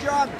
job.